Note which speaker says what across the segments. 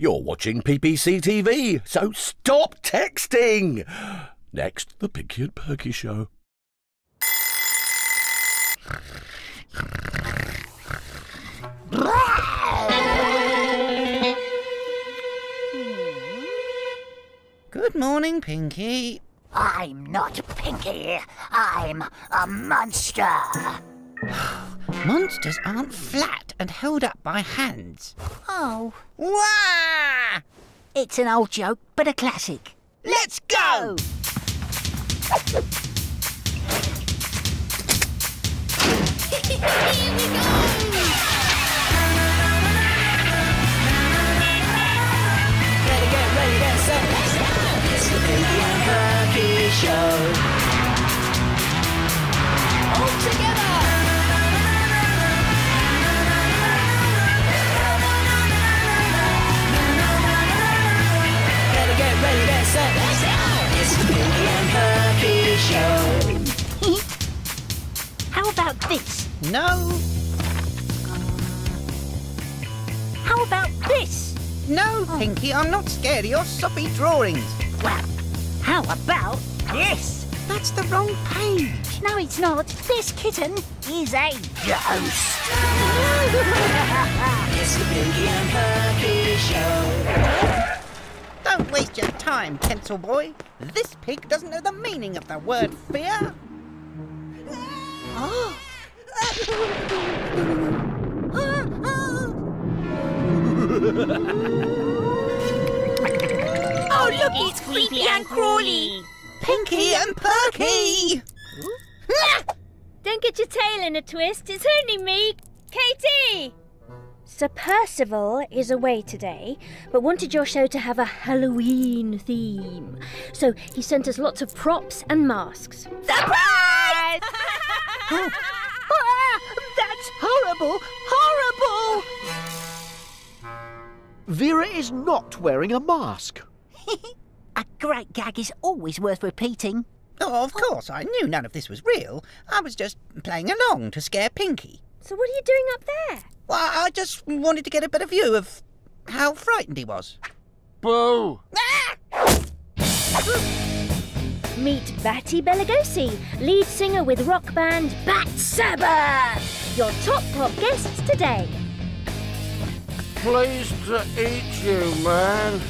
Speaker 1: You're watching PPC TV, so stop texting. Next, the Pinky and Perky Show.
Speaker 2: Good morning, Pinky.
Speaker 3: I'm not Pinky. I'm a monster.
Speaker 2: Monsters aren't flat and held up by hands.
Speaker 3: Oh,
Speaker 2: Wah!
Speaker 3: it's an old joke, but a classic.
Speaker 2: Let's go!
Speaker 3: How
Speaker 2: your soppy drawings.
Speaker 3: Well, how about this?
Speaker 2: That's the wrong page.
Speaker 3: No, it's not. This kitten is a ghost.
Speaker 2: Don't waste your time, pencil boy. This pig doesn't know the meaning of the word fear.
Speaker 4: Oh, look, it's creepy and crawly.
Speaker 2: Pinky and Perky!
Speaker 4: Don't get your tail in a twist. It's only me, KT. Sir Percival is away today, but wanted your show to have a Halloween theme. So he sent us lots of props and masks. Surprise!
Speaker 3: Ah, that's horrible! Horrible!
Speaker 5: Vera is not wearing a mask.
Speaker 3: A great gag is always worth repeating.
Speaker 2: Oh, of course, I knew none of this was real. I was just playing along to scare Pinky.
Speaker 4: so what are you doing up there?
Speaker 2: Well, I just wanted to get a better view of how frightened he was.
Speaker 5: Boo! Ah!
Speaker 4: Meet Batty Belagosi, lead singer with rock band Bat Sabbath. Your top pop guests today.
Speaker 5: Pleased to eat you, man.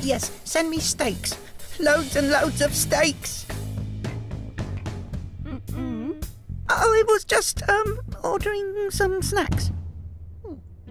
Speaker 2: Yes, send me steaks. Loads and loads of steaks. Oh, it was just, um, ordering some snacks.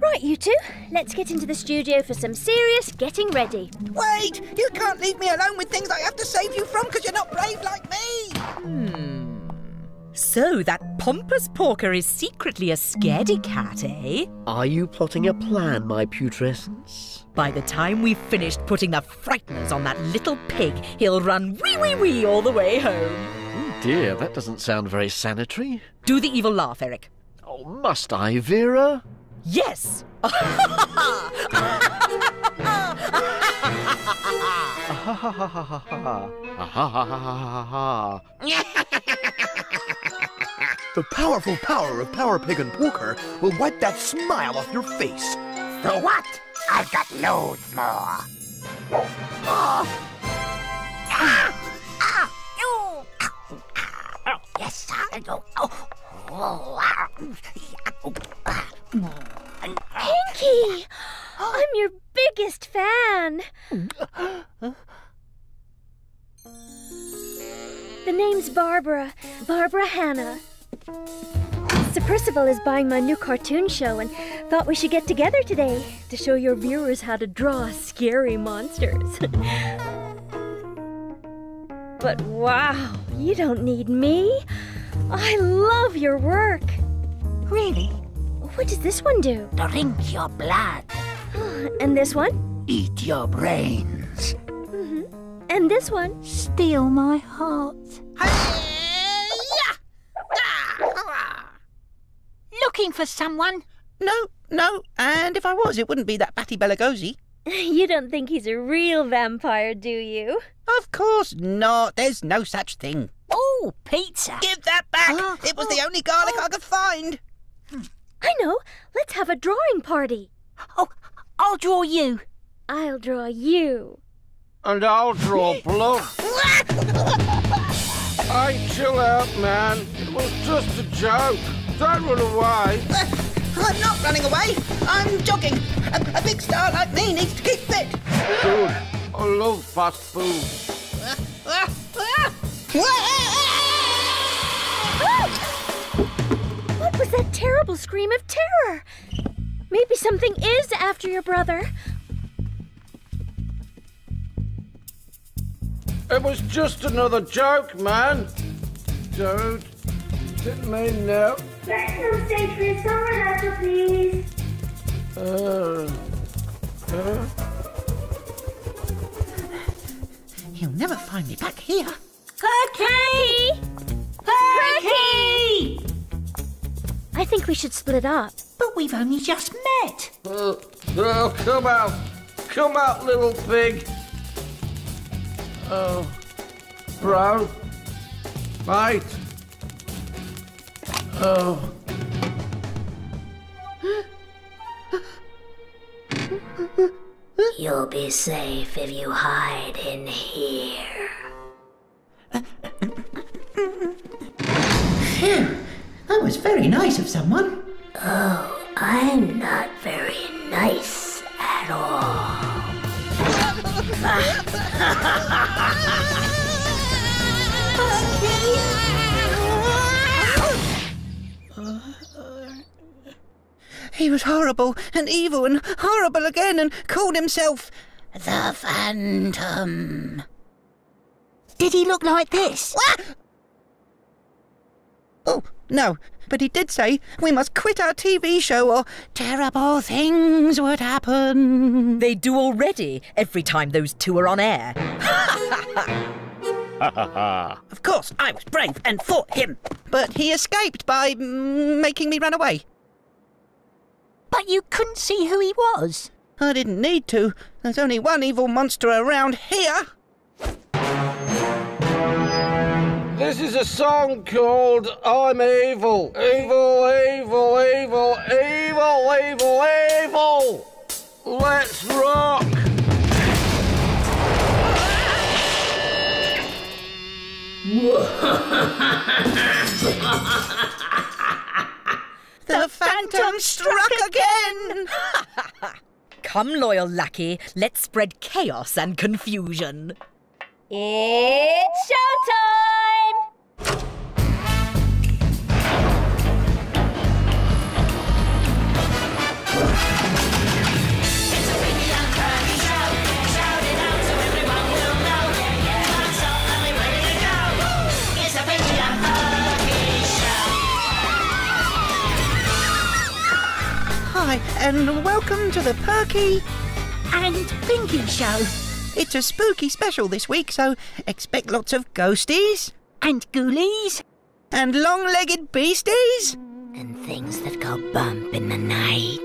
Speaker 4: Right, you two, let's get into the studio for some serious getting ready.
Speaker 2: Wait! You can't leave me alone with things I have to save you from because you're not brave like me! Hmm.
Speaker 6: So that pompous porker is secretly a scaredy cat, eh?
Speaker 5: Are you plotting a plan, my putrescence?
Speaker 6: By the time we've finished putting the frighteners on that little pig, he'll run wee wee wee all the way home.
Speaker 5: Oh dear, that doesn't sound very sanitary.
Speaker 6: Do the evil laugh, Eric.
Speaker 5: Oh, must I, Vera?
Speaker 6: Yes!
Speaker 1: The powerful power of Power Pig and Porker will wipe that smile off your face.
Speaker 3: So what? I've got loads more. Oh.
Speaker 4: Percival is buying my new cartoon show and thought we should get together today to show your viewers how to draw scary monsters. but wow, you don't need me. I love your work.
Speaker 3: Really?
Speaker 4: What does this one do?
Speaker 3: Drink your blood.
Speaker 4: And this one?
Speaker 3: Eat your brains. Mm-hmm.
Speaker 4: And this one?
Speaker 3: Steal my heart. Looking for someone?
Speaker 2: No, no, and if I was, it wouldn't be that Batty Belagosi.
Speaker 4: You don't think he's a real vampire, do you?
Speaker 2: Of course not. There's no such thing.
Speaker 3: Oh, pizza.
Speaker 2: Give that back!
Speaker 3: Oh,
Speaker 2: it was the
Speaker 3: oh,
Speaker 2: only garlic oh. I could find. Hmm.
Speaker 4: I know. Let's have a drawing party.
Speaker 3: Oh,
Speaker 7: I'll draw you.
Speaker 4: I'll draw you.
Speaker 8: And I'll draw blood. I chill out, man. It was just a joke. Don't run away.
Speaker 2: Eh, I'm not running away. I'm jogging. A, a big star like me needs to keep fit.
Speaker 8: Good. I love fast food.
Speaker 4: What was that terrible scream of terror? Maybe something is after your brother.
Speaker 8: It was just another joke, man. Don't. Didn't mean no.
Speaker 4: Platinum stage for your summer rehearsal, please.
Speaker 8: Uh, uh.
Speaker 2: He'll never find me back here.
Speaker 4: Perky! Perky! I think we should split up.
Speaker 7: But we've only just met.
Speaker 8: Uh, oh, come out. Come out, little pig. Oh. Bro. Mate. Oh.
Speaker 7: You'll be safe if you hide in here.
Speaker 2: Phew. That was very nice of someone.
Speaker 7: Oh, I'm not very nice at all.
Speaker 2: He was horrible and evil and horrible again and called himself
Speaker 7: The Phantom. Did he look like this?
Speaker 2: Oh, no, but he did say we must quit our TV show or terrible things would happen.
Speaker 6: They do already every time those two are on air.
Speaker 2: Of course, I was brave and fought him, but he escaped by mm, making me run away.
Speaker 7: But you couldn't see who he was.
Speaker 2: I didn't need to. There's only one evil monster around here.
Speaker 8: This is a song called I'm Evil. Evil, evil, evil, evil, evil, evil. Let's rock.
Speaker 2: The Phantom struck again.
Speaker 6: Come, loyal lackey, let's spread chaos and confusion.
Speaker 4: It's showtime!
Speaker 2: Hi, and welcome to the Perky.
Speaker 7: And Pinky Show.
Speaker 2: It's a spooky special this week, so expect lots of ghosties
Speaker 7: And Ghoulies.
Speaker 2: and long-legged beasties.
Speaker 7: And things that go bump in the night.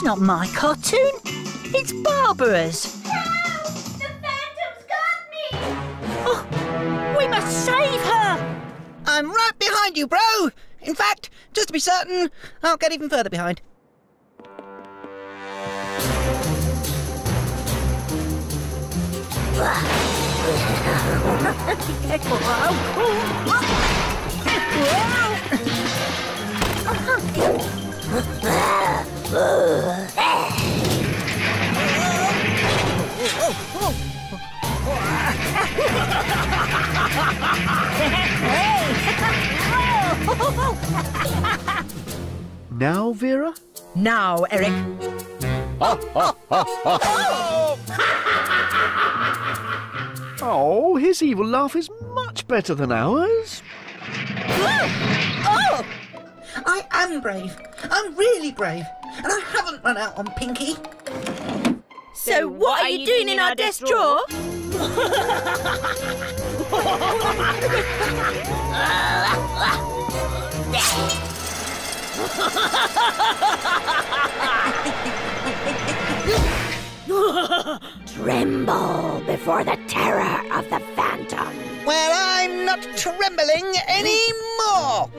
Speaker 7: that's not my cartoon. It's Barbara's.
Speaker 4: The Phantom's got me!
Speaker 7: Oh, we must save her.
Speaker 2: I'm right behind you, bro. In fact, just to be certain, I'll get even further behind.
Speaker 8: Now, Vera?
Speaker 6: Now, Eric.
Speaker 8: Oh, his evil laugh is much better than ours.
Speaker 2: Oh! oh! I am brave. I'm really brave. And I haven't run out on Pinky.
Speaker 4: So, what, are you doing in our desk drawer?
Speaker 7: Tremble before the terror of the phantom.
Speaker 2: Well, I'm not trembling anymore.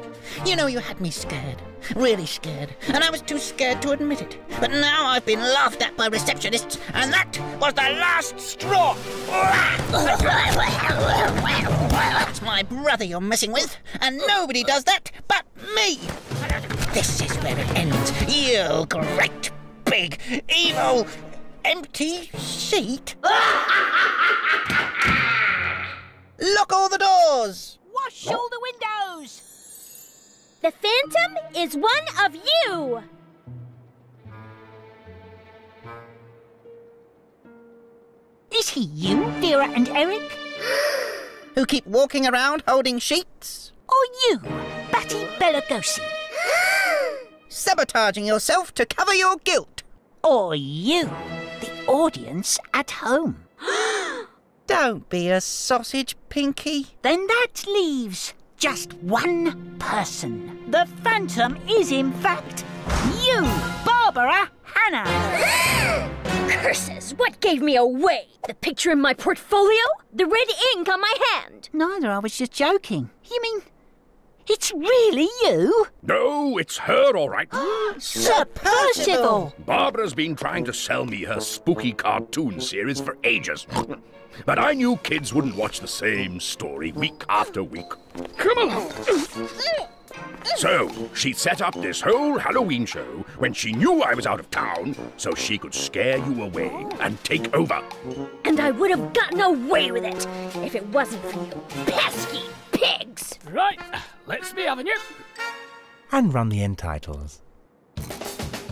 Speaker 2: You know, you had me scared. Really scared. And I was too scared to admit it. But now I've been laughed at by receptionists, and that was the last straw. That's my brother you're messing with, and nobody does that but me. This is where it ends. You great, big, evil, empty seat. Lock all the doors.
Speaker 3: Wash all the windows!
Speaker 4: The Phantom is one of you!
Speaker 3: Is he you, Vera and Eric?
Speaker 2: Who keep walking around holding sheets?
Speaker 3: Or you, Batty Belagosi?
Speaker 2: Sabotaging yourself to cover your guilt.
Speaker 3: Or you, the audience at home?
Speaker 2: Don't be a sausage, Pinky.
Speaker 3: Then that leaves just one person. The Phantom is, in fact, you, Barbara Hannah.
Speaker 4: Curses! What gave me away? The picture in my portfolio? The red ink on my hand?
Speaker 3: Neither, I was just joking. You mean it's really you?
Speaker 9: No, it's her, all right.
Speaker 3: Sir Percival!
Speaker 9: Barbara's been trying to sell me her spooky cartoon series for ages. but I knew kids wouldn't watch the same story week after week. Come along. So, she set up this whole Halloween show when she knew I was out of town, so she could scare you away and take over.
Speaker 4: And I would have gotten away with it if it wasn't for you pesky pigs!
Speaker 10: Right, let's be having you.
Speaker 11: And run the end titles.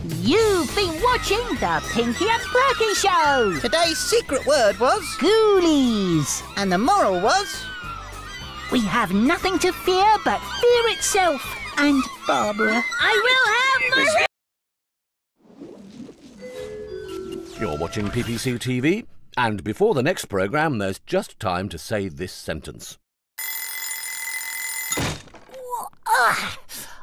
Speaker 3: You've been watching the Pinky and Perky Show!
Speaker 2: Today's secret word was,
Speaker 3: Ghoulies!
Speaker 2: and the moral was,
Speaker 3: We have nothing to fear but fear itself and Barbara.
Speaker 4: I will have my.
Speaker 1: You're watching PPC TV, and before the next programme, there's just time to say this sentence.
Speaker 3: Ah,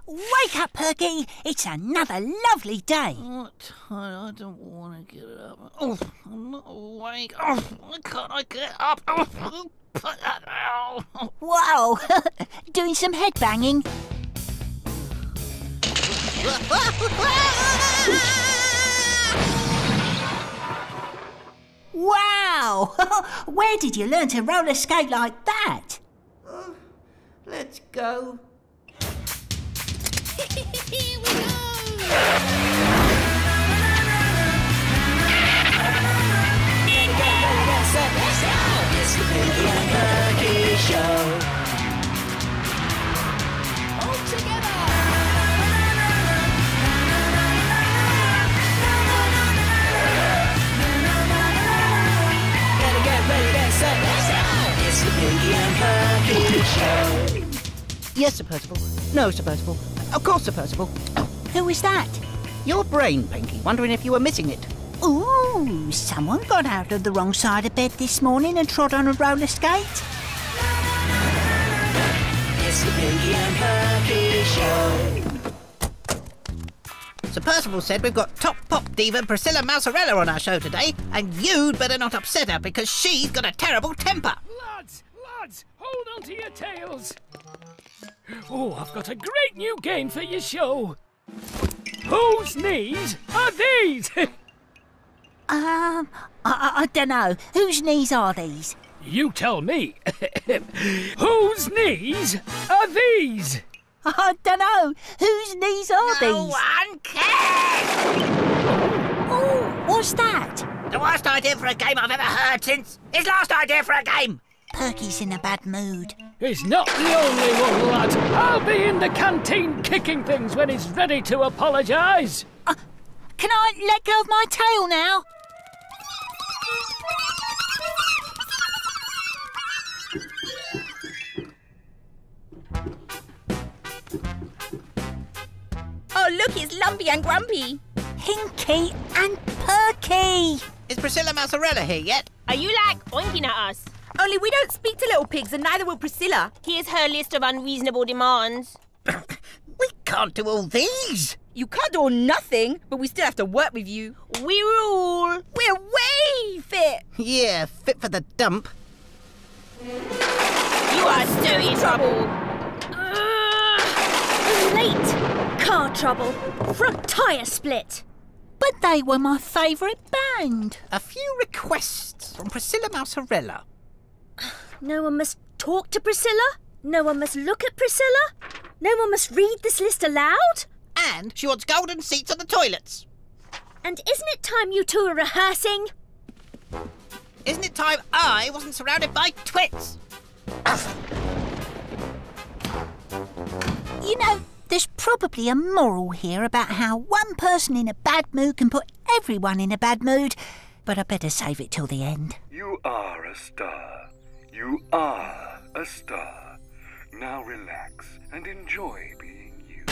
Speaker 3: wake up, Perky! It's another lovely day.
Speaker 2: I'm tired. I don't want to get up. Oh, I'm not awake. Oh, why can't I get up? Oh, put that down.
Speaker 3: Wow! Doing some headbanging. Wow! Where did you learn to roller skate like that?
Speaker 2: Uh, let's go. Yes, Sir Percival. No, Sir Percival. Of course, Sir Percival.
Speaker 3: Who was that?
Speaker 2: Your brain, Pinky. Wondering if you were missing it.
Speaker 3: Ooh, someone got out of the wrong side of bed this morning and trod on a roller skate. It's the Pinky and Perky Show.
Speaker 2: Sir Percival said we've got top pop diva Priscilla Mousarella on our show today, and you'd better not upset her because she's got a terrible temper.
Speaker 10: Lads, lads, hold on to your tails. Oh, I've got a great new game for your show. Whose knees are these?
Speaker 3: Um, I, I, I don't know. Whose knees are these?
Speaker 10: you tell me. Whose knees are these?
Speaker 3: I don't know. Whose knees are these?
Speaker 7: No one cares!
Speaker 3: Oh, what's that?
Speaker 7: The worst idea for a game I've ever heard since his last idea for a game.
Speaker 3: Perky's in a bad mood.
Speaker 10: He's not the only one, lad. I'll be in the canteen kicking things when he's ready to apologise.
Speaker 3: Uh, can I let go of my tail now?
Speaker 12: Oh, look, it's Lumpy and Grumpy.
Speaker 3: Hinky and Perky.
Speaker 2: Is Priscilla Mousarella here yet?
Speaker 12: Are you like oinking at us? Only we don't speak to little pigs, and neither will Priscilla. Here's her list of unreasonable demands.
Speaker 2: We can't do all these.
Speaker 12: You can't do all nothing, but we still have to work with you. We rule. We're way fit.
Speaker 2: Yeah, fit for the dump.
Speaker 12: You are still in trouble.
Speaker 4: Late! Car trouble. Front tyre split.
Speaker 3: But they were my favourite band.
Speaker 2: A few requests from Priscilla Mousarella.
Speaker 4: No one must talk to Priscilla. No one must look at Priscilla. No one must read this list aloud.
Speaker 2: And she wants golden seats on the toilets.
Speaker 4: And isn't it time you two are rehearsing?
Speaker 2: Isn't it time I wasn't surrounded by twits?
Speaker 3: You know, there's probably a moral here about how one person in a bad mood can put everyone in a bad mood, but I better save it till the end.
Speaker 13: You are a star. You are a star. Now relax and enjoy being you.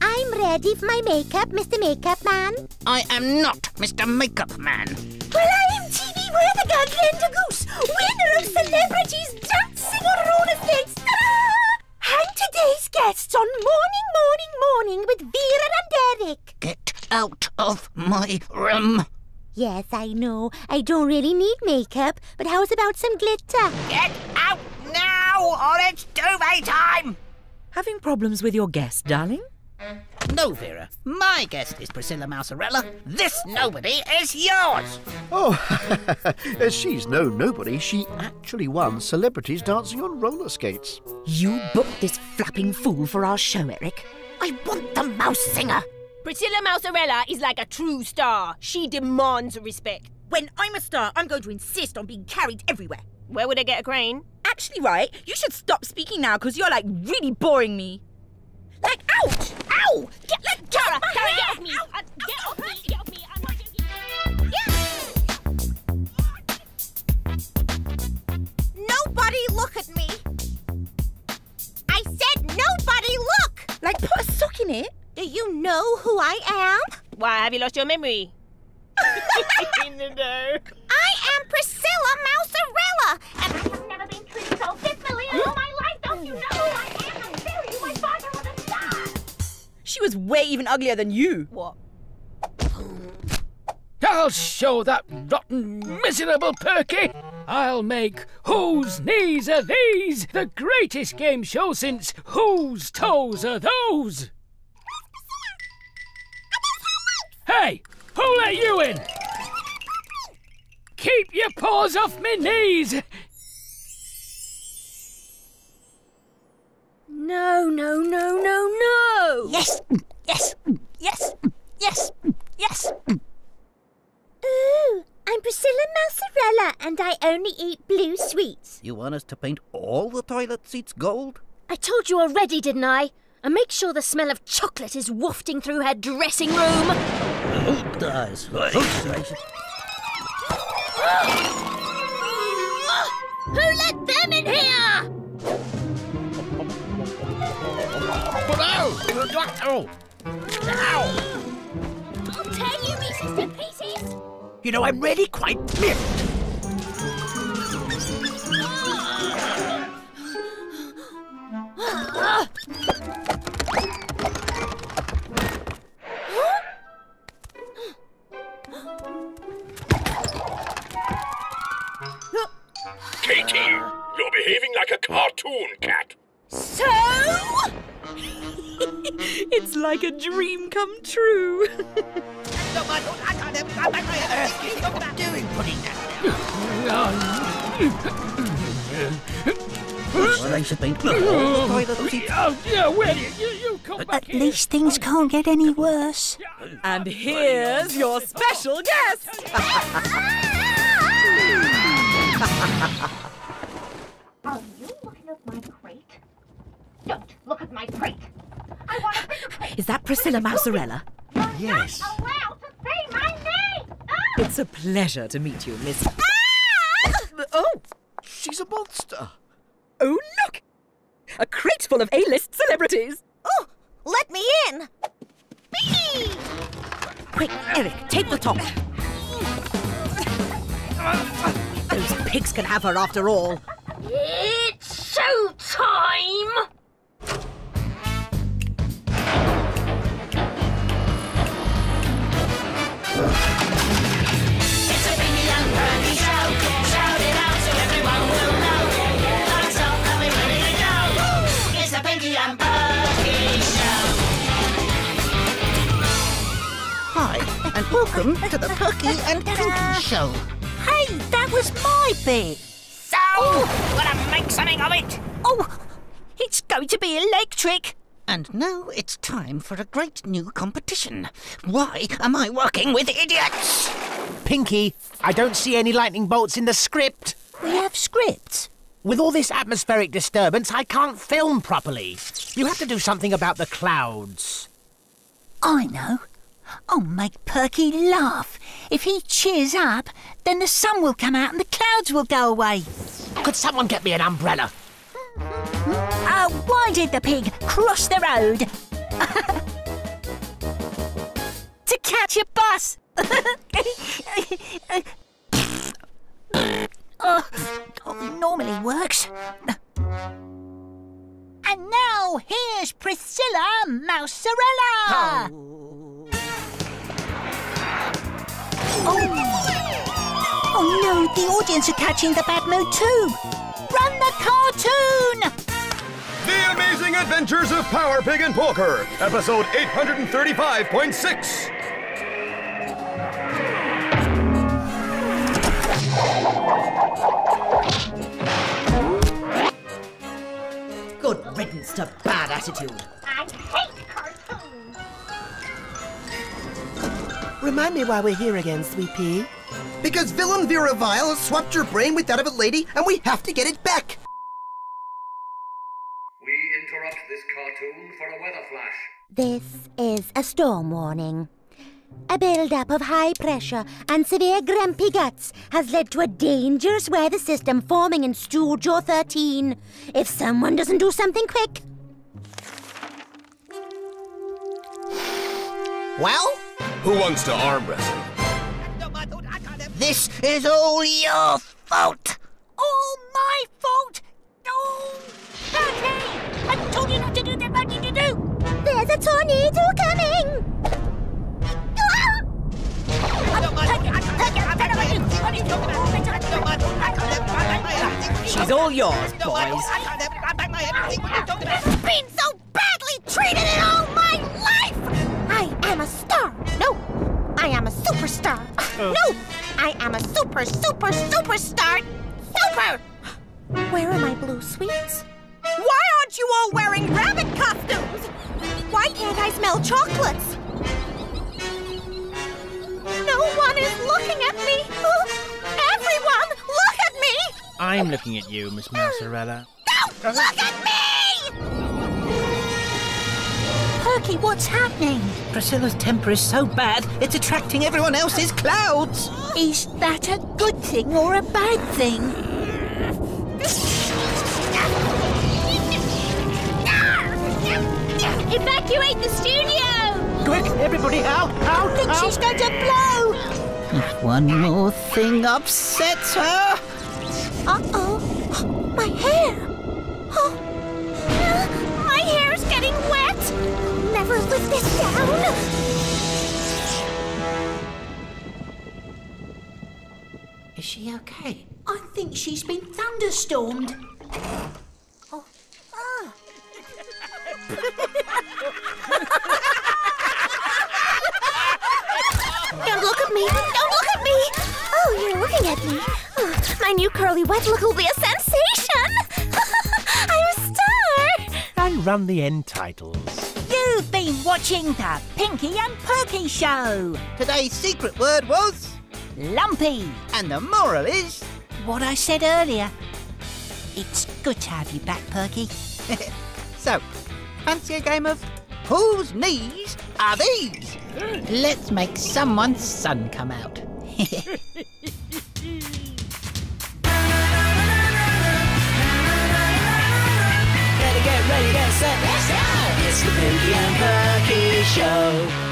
Speaker 7: I'm ready for my makeup, Mr. Makeup Man.
Speaker 2: I am not Mr. Makeup Man.
Speaker 7: Well, I am TV Weatherguard Glenda Goose, winner of Celebrities Dancing on Roller Skates. Ta-da! And today's guests on Morning, Morning, Morning with Vera and Eric.
Speaker 2: Get out of my room.
Speaker 7: Yes, I know. I don't really need makeup, but how's about some glitter?
Speaker 2: Get out now, or it's duvet time!
Speaker 6: Having problems with your guest, darling?
Speaker 2: No, Vera. My guest is Priscilla Mousarella. This nobody is yours.
Speaker 5: Oh, she's no nobody. She actually won Celebrities Dancing on Roller Skates.
Speaker 6: You booked this flapping fool for our show, Eric.
Speaker 2: I want the mouse singer.
Speaker 12: Priscilla Mousarella is like a true star. She demands respect.
Speaker 6: When I'm a star, I'm going to insist on being carried everywhere.
Speaker 12: Where would I get a crane?
Speaker 6: Actually, right, you should stop speaking now because you're like really boring me. Like, ouch! Ow!
Speaker 12: Have you lost your memory? in.
Speaker 7: I am Priscilla Mousarella, and I have never been treated so fitfully in all my life. Don't you know who I am? I'm very my father was a star.
Speaker 6: She was way even uglier than you.
Speaker 12: What?
Speaker 10: I'll show that rotten, miserable Perky. I'll make Whose Knees Are These the greatest game show since Whose Toes Are Those? Hey, who let you in? Keep your paws off me knees!
Speaker 4: No, no, no, no, no!
Speaker 3: Yes, yes, yes, yes, yes.
Speaker 7: Ooh, I'm Priscilla Mousarella, and I only eat blue sweets.
Speaker 2: You want us to paint all the toilet seats gold?
Speaker 4: I told you already, didn't I? And make sure the smell of chocolate is wafting through her dressing room.
Speaker 2: Who does?
Speaker 4: Who let them in here?
Speaker 2: Oh! Ow!
Speaker 7: I'll tear you pieces to pieces.
Speaker 2: You know, I'm really quite miffed.
Speaker 9: Like a
Speaker 6: dream come true.
Speaker 2: What.
Speaker 10: Oh, you,
Speaker 3: At least things can't get any worse.
Speaker 6: And here's your special guest.
Speaker 7: Are you looking at my crate? Don't look at my crate. I want to bring a crate.
Speaker 6: Is that Priscilla Mousarella?
Speaker 5: Yes.
Speaker 7: Allowed to say my name. Ah!
Speaker 6: It's a pleasure to meet you, Miss.
Speaker 5: Oh, she's a monster.
Speaker 6: Oh, look! A crate full of A-list celebrities.
Speaker 7: Oh, let me in. Bee!
Speaker 6: Quick, Eric, take the top. Those pigs can have her after all.
Speaker 2: Welcome to the Perky and Pinky ah. Show.
Speaker 3: Hey, that was my bit.
Speaker 7: So, gonna make something of it.
Speaker 3: Oh, it's going to be electric.
Speaker 2: And now it's time for a great new competition. Why am I working with idiots?
Speaker 11: Pinky, I don't see any lightning bolts in the script.
Speaker 3: We have scripts.
Speaker 11: With all this atmospheric disturbance, I can't film properly. You have to do something about the clouds.
Speaker 3: I know. I'll make Perky laugh. If he cheers up, then the sun will come out and the clouds will go away.
Speaker 11: Could someone get me an umbrella?
Speaker 3: Uh, why did the pig cross the road? to catch a bus. oh, oh, normally works. And now here's Priscilla Mousarella. Oh. Oh. oh no, the audience are catching the bad mood too. Run the cartoon!
Speaker 14: The Amazing Adventures of Power Pig and Porker, episode 835.6.
Speaker 6: Good riddance to bad attitude.
Speaker 7: I hate
Speaker 15: Remind me why we're here again, Sweet Pea.
Speaker 16: Because villain Vera Vile has swapped your brain with that of a lady, and we have to get it back.
Speaker 13: We interrupt this cartoon for a weather flash.
Speaker 17: This is a storm warning. A build-up of high pressure and severe grumpy guts has led to a dangerous weather system forming in Studio 13. If someone doesn't do something quick...
Speaker 16: Well,
Speaker 14: Who wants to arm wrestle?
Speaker 2: This is all your fault.
Speaker 3: All my fault! Oh, Perky! I told you not to do that, what did do?
Speaker 17: There's a tornado coming!
Speaker 6: She's all yours, boys.
Speaker 17: Superstar. No, I am a super, super, superstar. Super! Where are my blue sweets?
Speaker 12: Why aren't you all wearing rabbit costumes?
Speaker 17: Why can't I smell chocolates? No one is looking at me. Everyone, look at me!
Speaker 11: I'm looking at you, Miss uh, Mozzarella.
Speaker 17: No, look at me!
Speaker 3: Perky, what's happening?
Speaker 2: Priscilla's temper is so bad, it's attracting everyone else's clouds.
Speaker 3: Is that a good thing or a bad thing?
Speaker 4: Evacuate the studio!
Speaker 11: Quick, everybody out, out,
Speaker 3: I think
Speaker 11: out.
Speaker 3: she's going to blow!
Speaker 2: If one more thing upsets her.
Speaker 17: Uh-oh.
Speaker 2: Is she okay?
Speaker 3: I think she's been thunderstormed.
Speaker 17: Oh. Ah. Don't look at me! Don't look at me! Oh, you're looking at me. Oh, my new curly wet look will be a sensation! I'm a star!
Speaker 11: And run the end titles.
Speaker 3: You've been watching the Pinky and Perky Show.
Speaker 2: Today's secret word was.
Speaker 3: Lumpy.
Speaker 2: And the moral is.
Speaker 3: What I said earlier. It's good to have you back, Perky.
Speaker 2: so, fancy a game of whose knees are these? Let's make someone's sun come out.
Speaker 7: It's the Pinky and Perky Show.